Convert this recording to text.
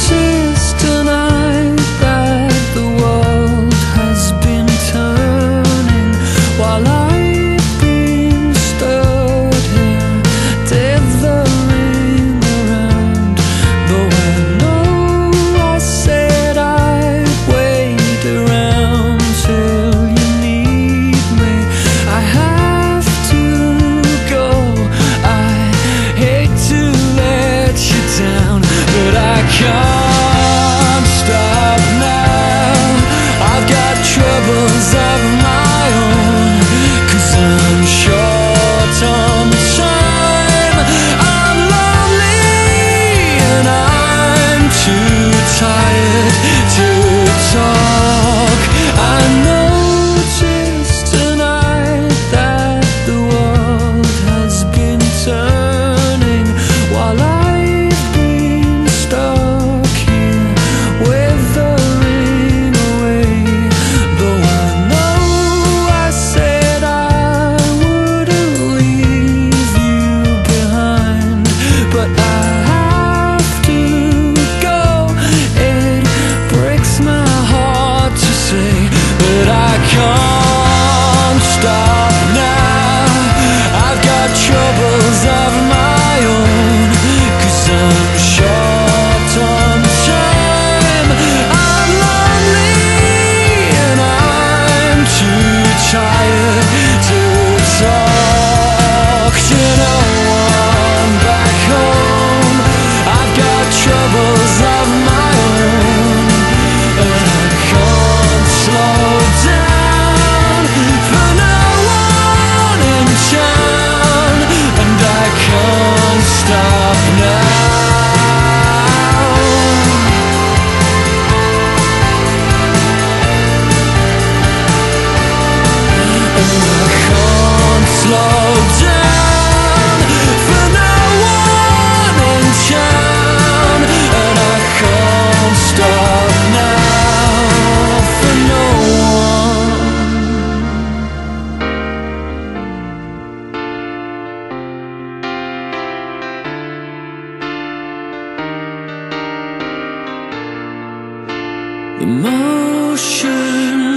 você. The motion